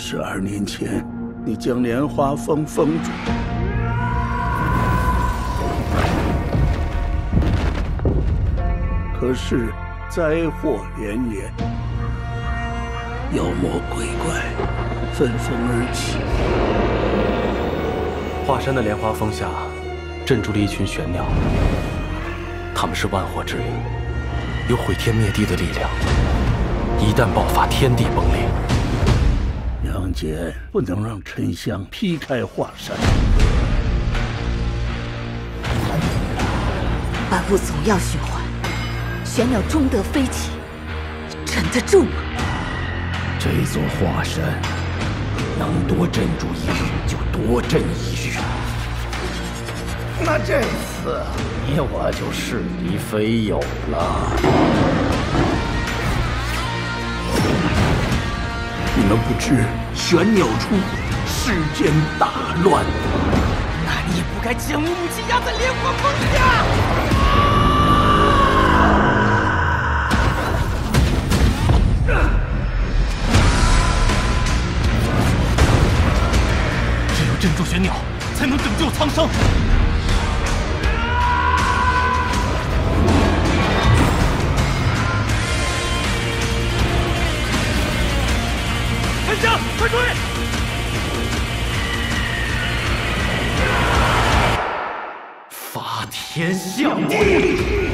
十二年前，你将莲花峰封住，可是灾祸连连，妖魔鬼怪纷纷而起。华山的莲花峰下，镇住了一群玄鸟，他们是万火之灵，有毁天灭地的力量。一旦爆发，天地崩裂。杨戬不能让沉香劈开华山。万物总要循环，玄鸟终得飞起，镇得住吗？这座华山能多镇住一日，就多镇一日。那这次你我就是敌非友了。你们不知玄鸟出，世间大乱。那你也不该将我母亲压在莲花峰下。只有镇住玄鸟，才能拯救苍生。快追！发天象地。